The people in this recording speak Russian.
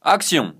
Аксиом